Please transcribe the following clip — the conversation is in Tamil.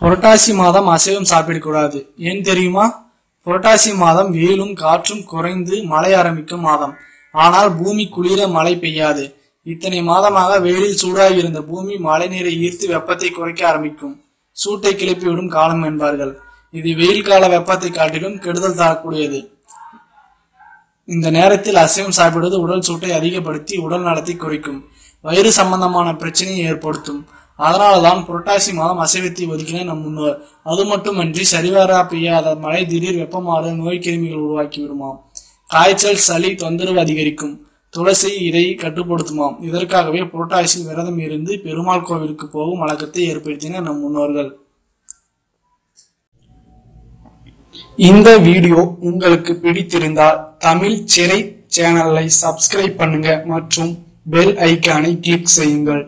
புரட்டாசி மாதம் அசைவம் சாப்பிடக்கூடாது. ஏன் தெரியுமா? புரட்டாசி மாதம் வெயிலும் காற்றும் குறைந்து மழை ஆரம்பிக்கும் மாதம். ஆனால் பூமி குளிர மழை பெய்யாது. இத்தனை மாதமாக வெயிலில் சூடாகி இருந்த பூமி மழை நீரை ஈர்த்து வெப்பத்தை குறைக்க ஆரம்பிக்கும். சூட்டை கிளப்பிவிடும் காலம் என்பார்கள். இது வெயில் கால வெப்பத்தை காட்டிலும் கெடுதல் தரக்கூடியது. இந்த நேரத்தில் அசைவம் சாப்பிடுவது உடல் சூட்டை அதிகப்படுத்தி உடல் நலத்தை குறைக்கும். வயிறு சம்பந்தமான பிரச்சனையை ஏற்படுத்தும். அதனாலதான் புரட்டாசி மாதம் அசைவத்தை ஒதுக்கின நம் முன்னோர். அது மட்டுமன்றி சரிவரா பெய்யாத மழை திடீர் வெப்பமாறு நோய் கிருமிகள் உருவாக்கி விடுமாம். காய்ச்சல் சளி தொந்தரவு அதிகரிக்கும். துளசி இதை கட்டுப்படுத்துமாம். இதற்காகவே புரட்டாசி விரதம் இருந்து பெருமாள் கோவிலுக்கு போகும் வழக்கத்தை ஏற்படுத்தின நம் முன்னோர்கள். இந்த வீடியோ உங்களுக்கு பிடித்திருந்தால் தமிழ் சிறை சேனலை சப்ஸ்கிரைப் பண்ணுங்க மற்றும் பெல் ஐக்கானை கிளிக் செய்யுங்கள்.